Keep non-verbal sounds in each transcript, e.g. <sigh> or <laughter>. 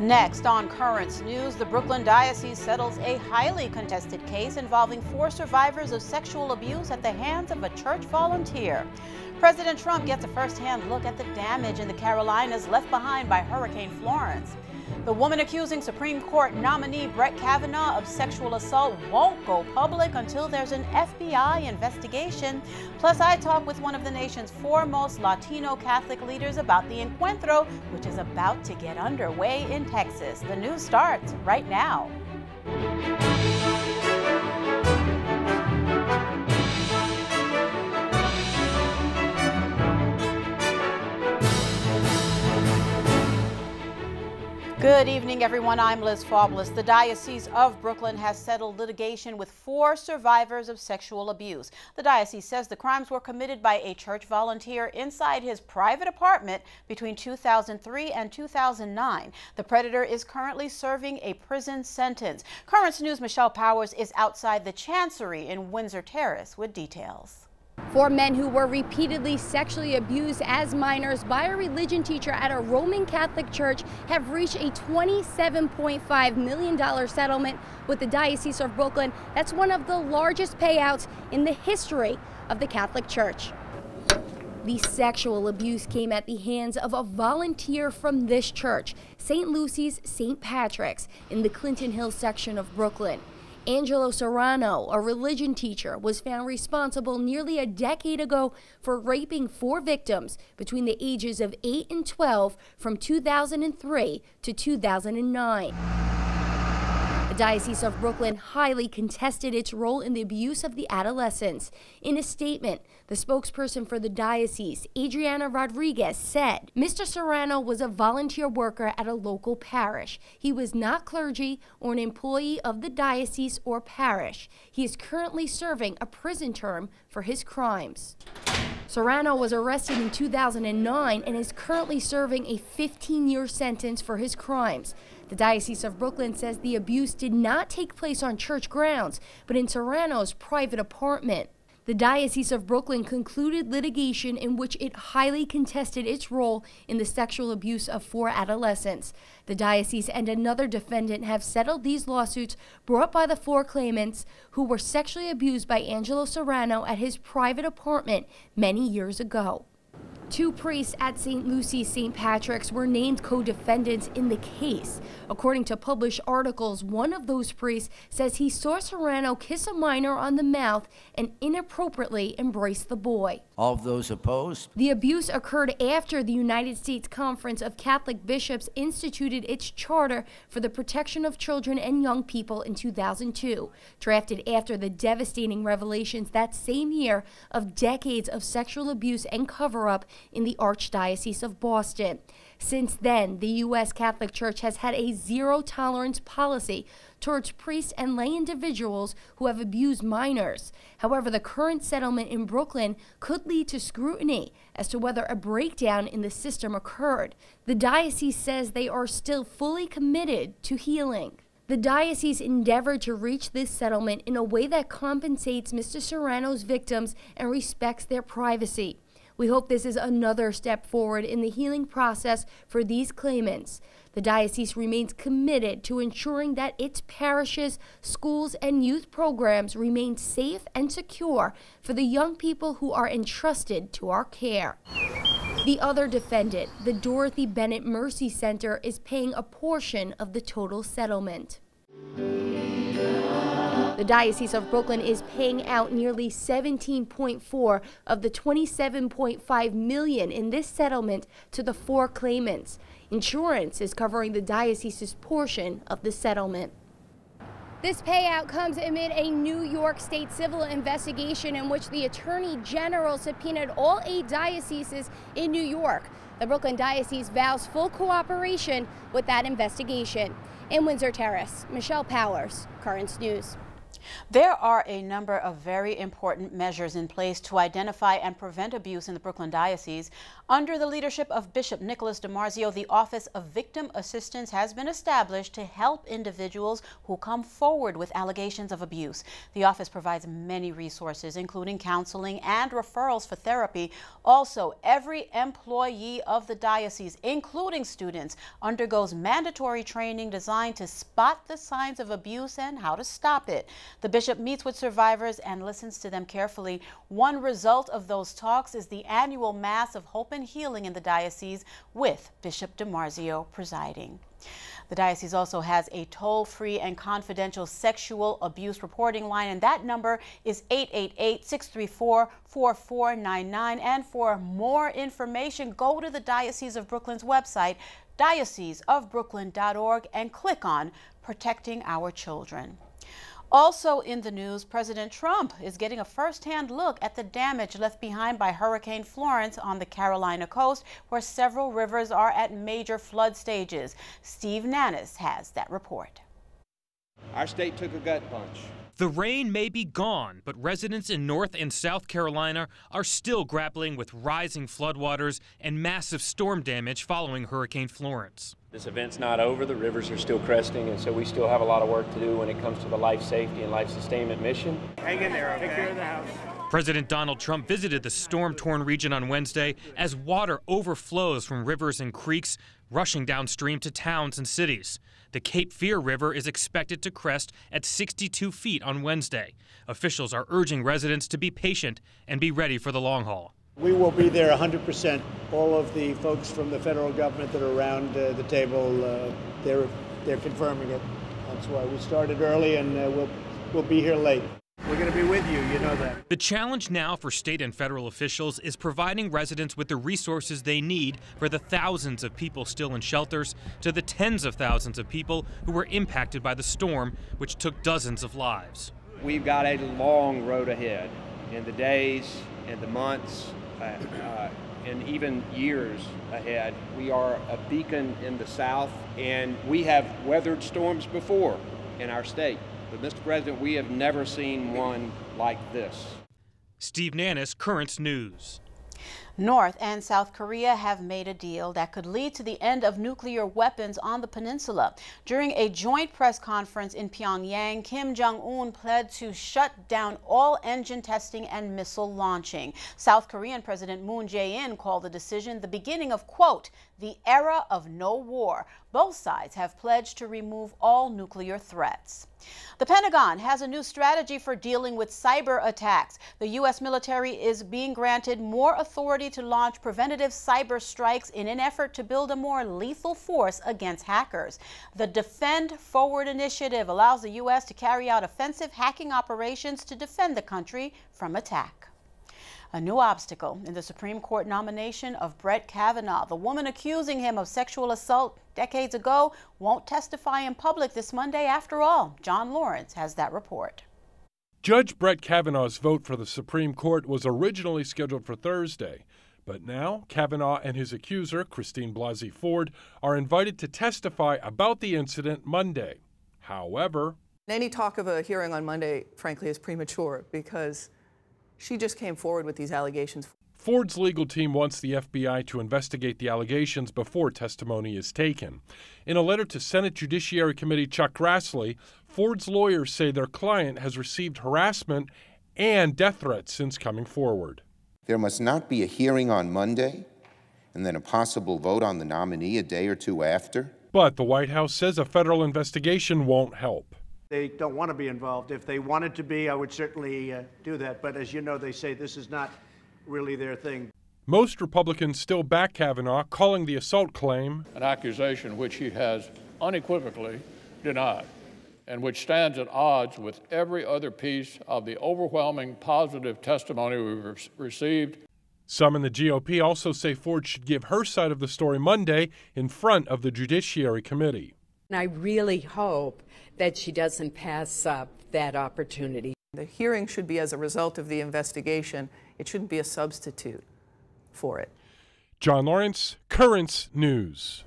Next on Currents News, the Brooklyn Diocese settles a highly contested case involving four survivors of sexual abuse at the hands of a church volunteer. President Trump gets a first-hand look at the damage in the Carolinas left behind by Hurricane Florence. The woman accusing Supreme Court nominee Brett Kavanaugh of sexual assault won't go public until there's an FBI investigation. Plus, I talk with one of the nation's foremost Latino Catholic leaders about the Encuentro, which is about to get underway in Texas. The news starts right now. Good evening, everyone. I'm Liz Faublas. The Diocese of Brooklyn has settled litigation with four survivors of sexual abuse. The diocese says the crimes were committed by a church volunteer inside his private apartment between 2003 and 2009. The predator is currently serving a prison sentence. Currents News' Michelle Powers is outside the Chancery in Windsor Terrace with details. Four men who were repeatedly sexually abused as minors by a religion teacher at a Roman Catholic church have reached a $27.5 million settlement with the Diocese of Brooklyn. That's one of the largest payouts in the history of the Catholic Church. The sexual abuse came at the hands of a volunteer from this church, St. Lucy's St. Patrick's, in the Clinton Hill section of Brooklyn. Angelo Serrano, a religion teacher, was found responsible nearly a decade ago for raping four victims between the ages of 8 and 12 from 2003 to 2009. Diocese of Brooklyn highly contested its role in the abuse of the adolescents. In a statement, the spokesperson for the diocese, Adriana Rodriguez, said Mr. Serrano was a volunteer worker at a local parish. He was not clergy or an employee of the diocese or parish. He is currently serving a prison term for his crimes. Serrano was arrested in 2009 and is currently serving a 15 year sentence for his crimes. The Diocese of Brooklyn says the abuse did not take place on church grounds, but in Serrano's private apartment. The Diocese of Brooklyn concluded litigation in which it highly contested its role in the sexual abuse of four adolescents. The diocese and another defendant have settled these lawsuits brought by the four claimants who were sexually abused by Angelo Serrano at his private apartment many years ago. Two priests at St. Lucy's St. Patrick's were named co-defendants in the case. According to published articles, one of those priests says he saw Serrano kiss a minor on the mouth and inappropriately embrace the boy. All of those opposed? The abuse occurred after the United States Conference of Catholic Bishops instituted its charter for the protection of children and young people in 2002, drafted after the devastating revelations that same year of decades of sexual abuse and cover-up in the Archdiocese of Boston. Since then, the U.S. Catholic Church has had a zero tolerance policy towards priests and lay individuals who have abused minors. However, the current settlement in Brooklyn could lead to scrutiny as to whether a breakdown in the system occurred. The diocese says they are still fully committed to healing. The diocese endeavored to reach this settlement in a way that compensates Mr. Serrano's victims and respects their privacy. We hope this is another step forward in the healing process for these claimants. The diocese remains committed to ensuring that its parishes, schools, and youth programs remain safe and secure for the young people who are entrusted to our care. The other defendant, the Dorothy Bennett Mercy Center, is paying a portion of the total settlement. The Diocese of Brooklyn is paying out nearly 17.4 of the 27.5 million in this settlement to the four claimants. Insurance is covering the diocese's portion of the settlement. This payout comes amid a New York State civil investigation in which the Attorney General subpoenaed all eight dioceses in New York. The Brooklyn Diocese vows full cooperation with that investigation. In Windsor Terrace, Michelle Powers, Currents News. There are a number of very important measures in place to identify and prevent abuse in the Brooklyn Diocese. Under the leadership of Bishop Nicholas DiMarzio, the Office of Victim Assistance has been established to help individuals who come forward with allegations of abuse. The office provides many resources, including counseling and referrals for therapy. Also, every employee of the diocese, including students, undergoes mandatory training designed to spot the signs of abuse and how to stop it. The bishop meets with survivors and listens to them carefully. One result of those talks is the annual Mass of Hope and Healing in the diocese with Bishop DiMarzio presiding. The diocese also has a toll-free and confidential sexual abuse reporting line, and that number is 888-634-4499. And for more information, go to the Diocese of Brooklyn's website, dioceseofbrooklyn.org, and click on Protecting Our Children. Also in the news, President Trump is getting a first-hand look at the damage left behind by Hurricane Florence on the Carolina coast, where several rivers are at major flood stages. Steve Nannis has that report. Our state took a gut punch. The rain may be gone, but residents in North and South Carolina are still grappling with rising floodwaters and massive storm damage following Hurricane Florence. This event's not over. The rivers are still cresting, and so we still have a lot of work to do when it comes to the life safety and life sustainment mission. Hang in there, okay? Take care of the house. President Donald Trump visited the storm torn region on Wednesday as water overflows from rivers and creeks, rushing downstream to towns and cities. The Cape Fear River is expected to crest at 62 feet on Wednesday. Officials are urging residents to be patient and be ready for the long haul. We will be there 100%. All of the folks from the federal government that are around uh, the table, uh, they're, they're confirming it. That's why we started early and uh, we'll, we'll be here late. We're going to be with you, you know that. The challenge now for state and federal officials is providing residents with the resources they need for the thousands of people still in shelters to the tens of thousands of people who were impacted by the storm, which took dozens of lives. We've got a long road ahead in the days and the months Uh, uh, and even years ahead. We are a beacon in the South, and we have weathered storms before in our state. But, Mr. President, we have never seen one like this. Steve Nannis, Currents News. North and South Korea have made a deal that could lead to the end of nuclear weapons on the peninsula. During a joint press conference in Pyongyang, Kim Jong-un pledged to shut down all engine testing and missile launching. South Korean President Moon Jae-in called the decision the beginning of, quote, the era of no war. Both sides have pledged to remove all nuclear threats. The Pentagon has a new strategy for dealing with cyber attacks. The U.S. military is being granted more authority to launch preventative cyber strikes in an effort to build a more lethal force against hackers. The Defend Forward initiative allows the U.S. to carry out offensive hacking operations to defend the country from attack. A new obstacle in the Supreme Court nomination of Brett Kavanaugh. The woman accusing him of sexual assault decades ago won't testify in public this Monday after all. John Lawrence has that report. Judge Brett Kavanaugh's vote for the Supreme Court was originally scheduled for Thursday. But now, Kavanaugh and his accuser, Christine Blasey Ford, are invited to testify about the incident Monday. However, any talk of a hearing on Monday, frankly, is premature because she just came forward with these allegations. Ford's legal team wants the FBI to investigate the allegations before testimony is taken. In a letter to Senate Judiciary Committee Chuck Grassley, Ford's lawyers say their client has received harassment and death threats since coming forward. There must not be a hearing on Monday and then a possible vote on the nominee a day or two after. But the White House says a federal investigation won't help. They don't want to be involved. If they wanted to be, I would certainly uh, do that. But as you know, they say this is not really their thing. Most Republicans still back Kavanaugh, calling the assault claim an accusation which he has unequivocally denied and which stands at odds with every other piece of the overwhelming positive testimony we've re- received. Some in the GOP also say Ford should give her side of the story Monday in front of the Judiciary Committee. And I really hope that she doesn't pass up that opportunity. The hearing should be as a result of the investigation, it shouldn't be a substitute for it. John Lawrence, Currents News.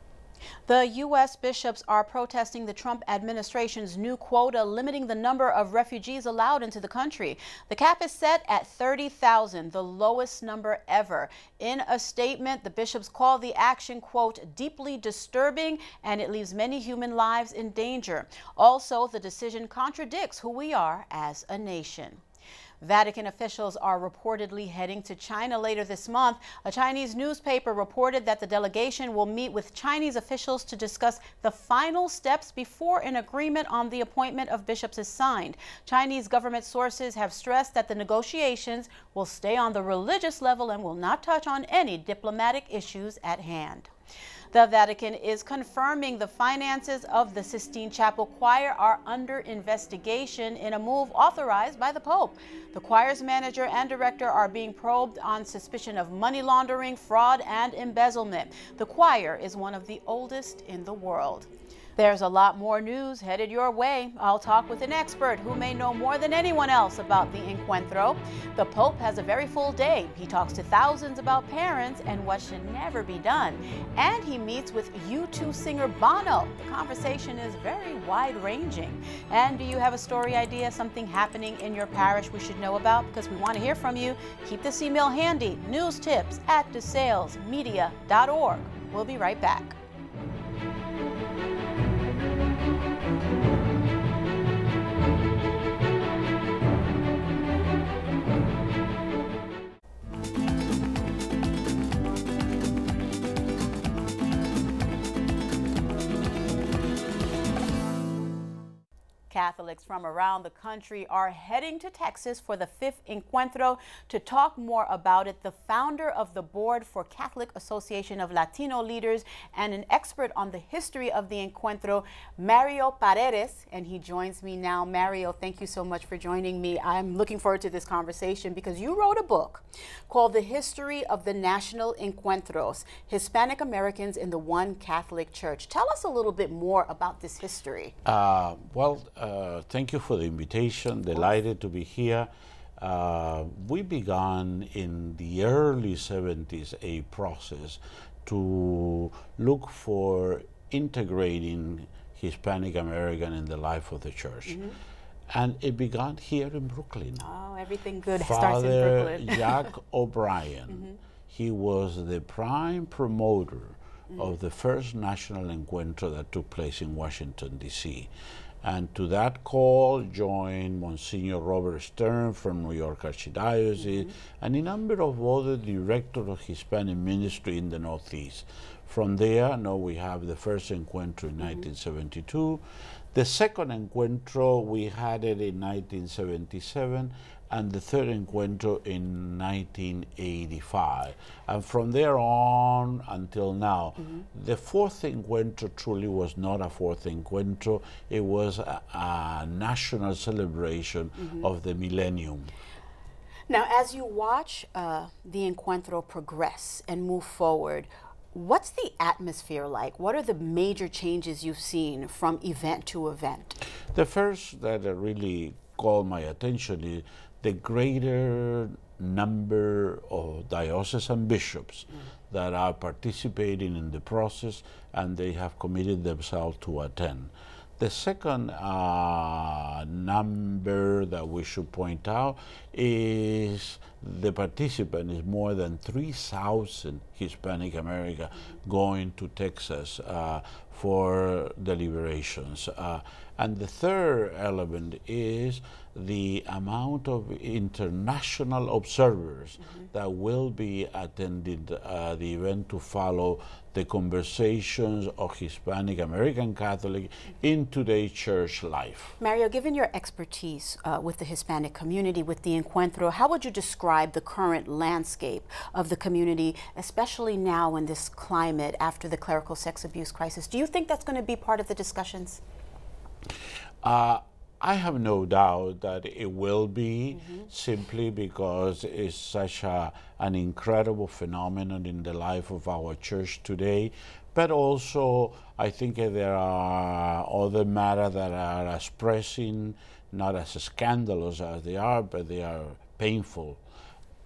The U.S. bishops are protesting the Trump administration's new quota limiting the number of refugees allowed into the country. The cap is set at 30,000, the lowest number ever. In a statement, the bishops call the action, quote, deeply disturbing and it leaves many human lives in danger. Also, the decision contradicts who we are as a nation. Vatican officials are reportedly heading to China later this month. A Chinese newspaper reported that the delegation will meet with Chinese officials to discuss the final steps before an agreement on the appointment of bishops is signed. Chinese government sources have stressed that the negotiations will stay on the religious level and will not touch on any diplomatic issues at hand. The Vatican is confirming the finances of the Sistine Chapel Choir are under investigation in a move authorized by the Pope. The choir's manager and director are being probed on suspicion of money laundering, fraud, and embezzlement. The choir is one of the oldest in the world. There's a lot more news headed your way. I'll talk with an expert who may know more than anyone else about the Encuentro. The Pope has a very full day. He talks to thousands about parents and what should never be done. And he meets with U2 singer Bono. The conversation is very wide ranging. And do you have a story idea, something happening in your parish we should know about? Because we want to hear from you. Keep this email handy news tips at desalesmedia.org. We'll be right back. Catholics from around the country are heading to Texas for the fifth Encuentro. To talk more about it, the founder of the Board for Catholic Association of Latino Leaders and an expert on the history of the Encuentro, Mario Paredes, and he joins me now. Mario, thank you so much for joining me. I'm looking forward to this conversation because you wrote a book called The History of the National Encuentros, Hispanic Americans in the One Catholic Church. Tell us a little bit more about this history. Uh, well, uh, thank you for the invitation. Delighted to be here. Uh, we began in the early 70s a process to look for integrating Hispanic American in the life of the church. Mm -hmm. And it began here in Brooklyn. Oh, everything good Father starts in Brooklyn. <laughs> Jack O'Brien, mm -hmm. he was the prime promoter mm -hmm. of the first national encuentro that took place in Washington, D.C. And to that call joined Monsignor Robert Stern from New York Archdiocese mm -hmm. and a number of other directors of Hispanic ministry in the Northeast. From there, now we have the first encuentro in mm -hmm. 1972. The second encuentro, we had it in 1977, and the third encuentro in 1985. And from there on until now, mm -hmm. the fourth encuentro truly was not a fourth encuentro, it was a, a national celebration mm -hmm. of the millennium. Now, as you watch uh, the encuentro progress and move forward, What's the atmosphere like? What are the major changes you've seen from event to event? The first that really called my attention is the greater number of diocesan bishops mm. that are participating in the process and they have committed themselves to attend. The second uh, number that we should point out is the participant is more than 3,000 Hispanic America going to Texas uh, for deliberations. Uh, and the third element is the amount of international observers mm -hmm. that will be attending uh, the event to follow the conversations of Hispanic American Catholic in today's church life. Mario, given your expertise uh, with the Hispanic community, with the Encuentro, how would you describe the current landscape of the community, especially now in this climate after the clerical sex abuse crisis? Do you think that's going to be part of the discussions? Uh, I have no doubt that it will be mm -hmm. simply because it's such a, an incredible phenomenon in the life of our church today. But also, I think there are other matters that are as pressing, not as scandalous as they are, but they are painful.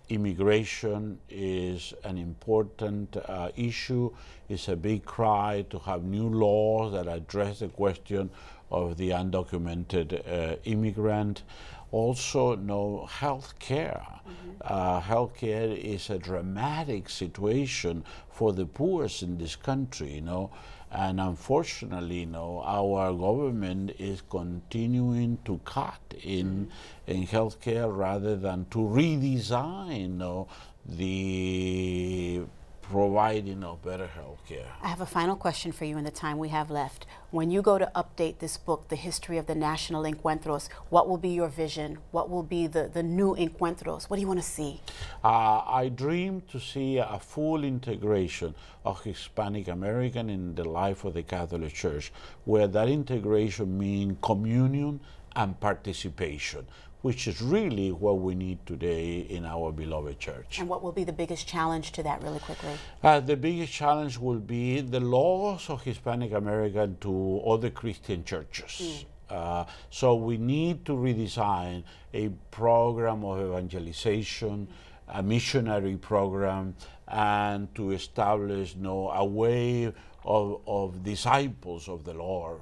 Immigration is an important uh, issue. It's a big cry to have new laws that address the question of the undocumented uh, immigrant. Also, no health care. Mm -hmm. uh, health care is a dramatic situation for the poorest in this country, you know. And unfortunately, you know, our government is continuing to cut in in healthcare rather than to redesign you know, the providing of better health care. I have a final question for you in the time we have left. When you go to update this book, The History of the National Encuentros, what will be your vision? What will be the, the new encuentros? What do you want to see? Uh, I dream to see a full integration of Hispanic American in the life of the Catholic Church, where that integration means communion and participation which is really what we need today in our beloved church. And what will be the biggest challenge to that, really quickly? Uh, the biggest challenge will be the loss of Hispanic American to other Christian churches. Mm. Uh, so we need to redesign a program of evangelization, a missionary program, and to establish you know, a way of, of disciples of the Lord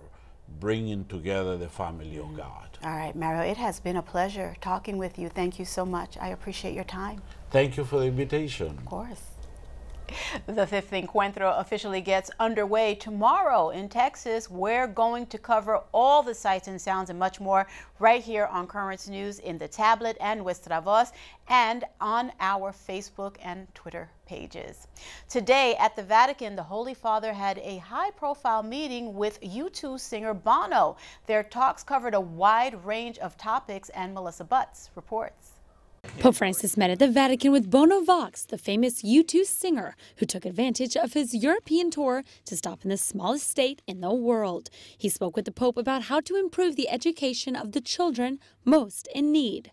bringing together the family of God. All right, Mario, it has been a pleasure talking with you. Thank you so much. I appreciate your time. Thank you for the invitation. Of course. The fifth Encuentro officially gets underway tomorrow in Texas. We're going to cover all the sights and sounds and much more right here on Currents News in the tablet and Nuestra Voz and on our Facebook and Twitter pages. Today at the Vatican, the Holy Father had a high-profile meeting with U2 singer Bono. Their talks covered a wide range of topics and Melissa Butts reports. Pope Francis met at the Vatican with Bono Vox, the famous U2 singer who took advantage of his European tour to stop in the smallest state in the world. He spoke with the Pope about how to improve the education of the children most in need.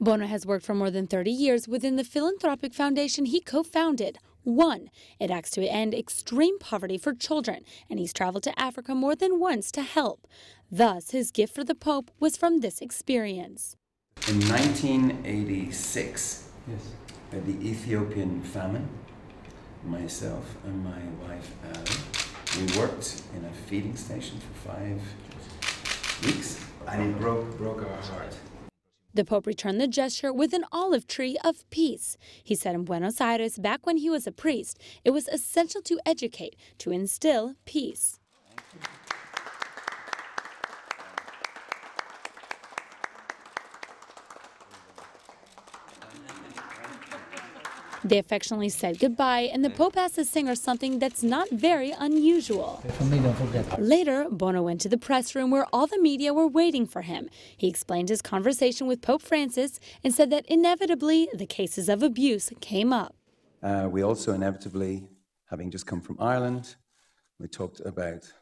Bono has worked for more than 30 years within the philanthropic foundation he co founded. One, it acts to end extreme poverty for children, and he's traveled to Africa more than once to help. Thus, his gift for the Pope was from this experience. In 1986, yes. at the Ethiopian famine, myself and my wife Ali, we worked in a feeding station for five weeks, and it broke broke our heart. The Pope returned the gesture with an olive tree of peace. He said in Buenos Aires, back when he was a priest, it was essential to educate, to instill peace. They affectionately said goodbye, and the Pope asked the singer something that's not very unusual. Later, Bono went to the press room where all the media were waiting for him. He explained his conversation with Pope Francis and said that inevitably the cases of abuse came up. Uh, we also inevitably, having just come from Ireland, we talked about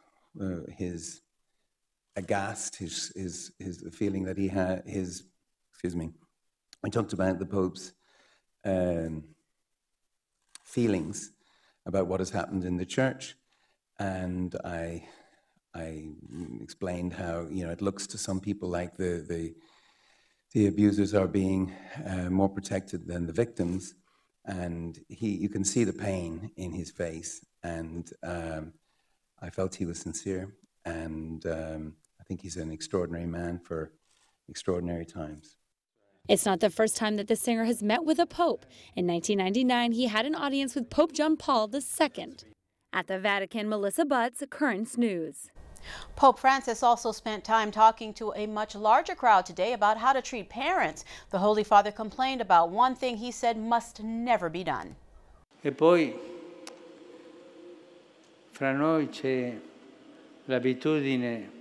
uh, his aghast, his, his, his feeling that he had, his, excuse me, we talked about the Pope's um, feelings about what has happened in the church. And I, I explained how you know it looks to some people like the the, the abusers are being uh, more protected than the victims, and he you can see the pain in his face, and um, I felt he was sincere, and um, I think he's an extraordinary man for extraordinary times. It's not the first time that the singer has met with a pope. In 1999, he had an audience with Pope John Paul II. At the Vatican, Melissa Butts, Currents News. Pope Francis also spent time talking to a much larger crowd today about how to treat parents. The Holy Father complained about one thing he said must never be done. E poi fra noi c'è l'abitudine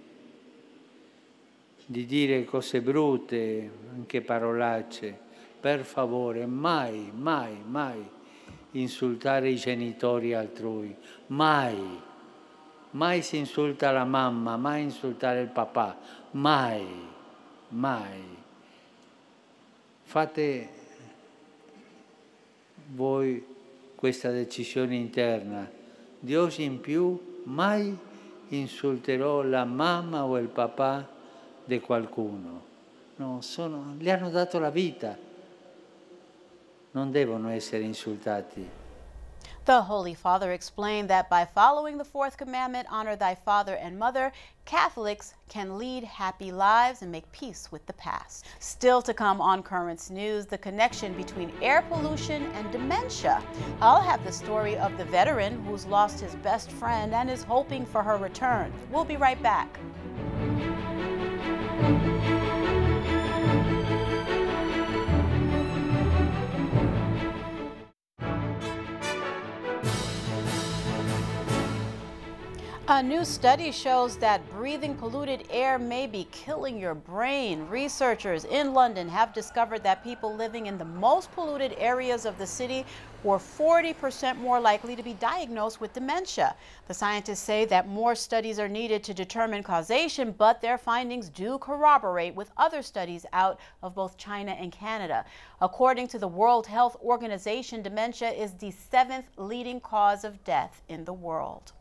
di dire cose brutte, anche parolacce. Per favore, mai, mai, mai insultare i genitori altrui. Mai. Mai si insulta la mamma, mai insultare il papà. Mai, mai. Fate voi questa decisione interna. Di oggi in più mai insulterò la mamma o il papà di qualcuno. No, sono, gli hanno dato la vita. non devono essere insultati. The Holy Father explained that by following the fourth commandment, honor thy father and mother, Catholics can lead happy lives and make peace with the past. Still to come on Currents News, the connection between air pollution and dementia. I'll have the story of the veteran who's lost his best friend and is hoping for her return. We'll be right back. A new study shows that breathing polluted air may be killing your brain. Researchers in London have discovered that people living in the most polluted areas of the city were 40% more likely to be diagnosed with dementia. The scientists say that more studies are needed to determine causation, but their findings do corroborate with other studies out of both China and Canada. According to the World Health Organization, dementia is the seventh leading cause of death in the world.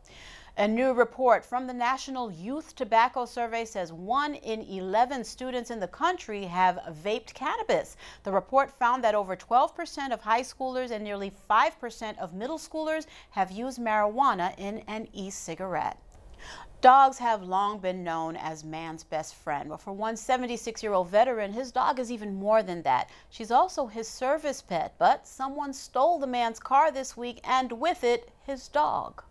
A new report from the National Youth Tobacco Survey says one in 11 students in the country have vaped cannabis. The report found that over 12% of high schoolers and nearly 5% of middle schoolers have used marijuana in an e-cigarette. Dogs have long been known as man's best friend, but for one 76-year-old veteran, his dog is even more than that. She's also his service pet, but someone stole the man's car this week and with it, his dog.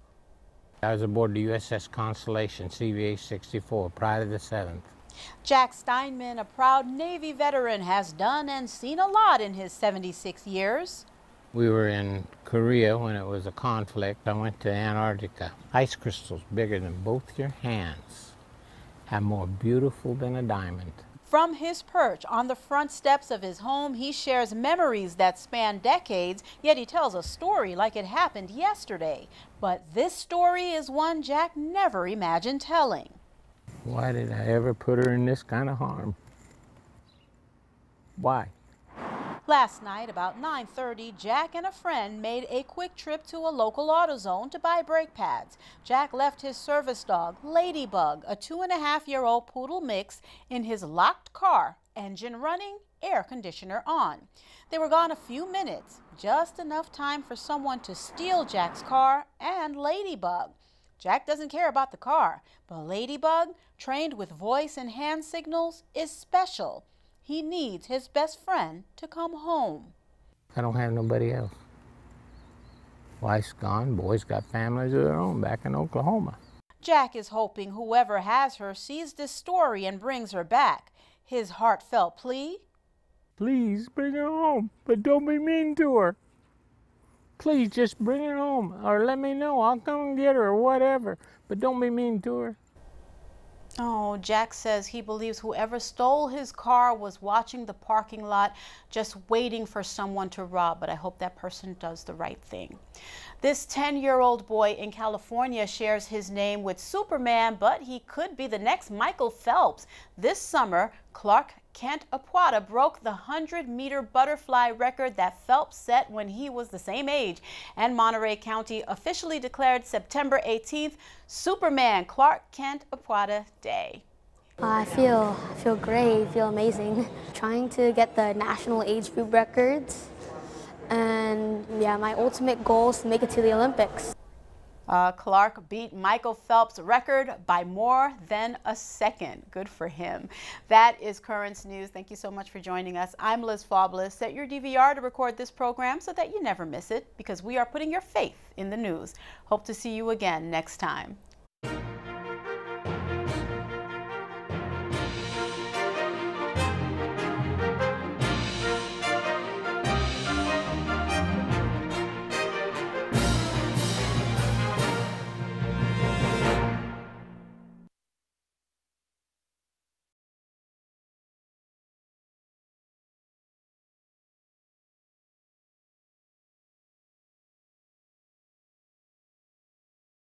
I was aboard the USS Constellation, CVA 64, prior to the 7th. Jack Steinman, a proud Navy veteran, has done and seen a lot in his 76 years. We were in Korea when it was a conflict. I went to Antarctica. Ice crystals bigger than both your hands, have more beautiful than a diamond. From his perch on the front steps of his home, he shares memories that span decades, yet he tells a story like it happened yesterday. But this story is one Jack never imagined telling. Why did I ever put her in this kind of harm? Why? Last night, about 9.30, Jack and a friend made a quick trip to a local AutoZone to buy brake pads. Jack left his service dog, Ladybug, a two-and-a-half-year-old poodle mix, in his locked car, engine running, air conditioner on. They were gone a few minutes, just enough time for someone to steal Jack's car and Ladybug. Jack doesn't care about the car, but Ladybug, trained with voice and hand signals, is special. He needs his best friend to come home. I don't have nobody else. Wife's gone, boys got families of their own back in Oklahoma. Jack is hoping whoever has her sees this story and brings her back. His heartfelt plea Please bring her home, but don't be mean to her. Please just bring her home or let me know. I'll come and get her or whatever, but don't be mean to her. Oh, Jack says he believes whoever stole his car was watching the parking lot just waiting for someone to rob, but I hope that person does the right thing. This 10-year-old boy in California shares his name with Superman, but he could be the next Michael Phelps. This summer, Clark Kent Apuada broke the 100-meter butterfly record that Phelps set when he was the same age, and Monterey County officially declared September 18th Superman Clark Kent Apuada Day. Uh, I feel I feel great, I feel amazing. <laughs> Trying to get the national age group records, and yeah, my ultimate goal is to make it to the Olympics. Uh, Clark beat Michael Phelps' record by more than a second. Good for him. That is Currents News. Thank you so much for joining us. I'm Liz Faublas. Set your DVR to record this program so that you never miss it because we are putting your faith in the news. Hope to see you again next time.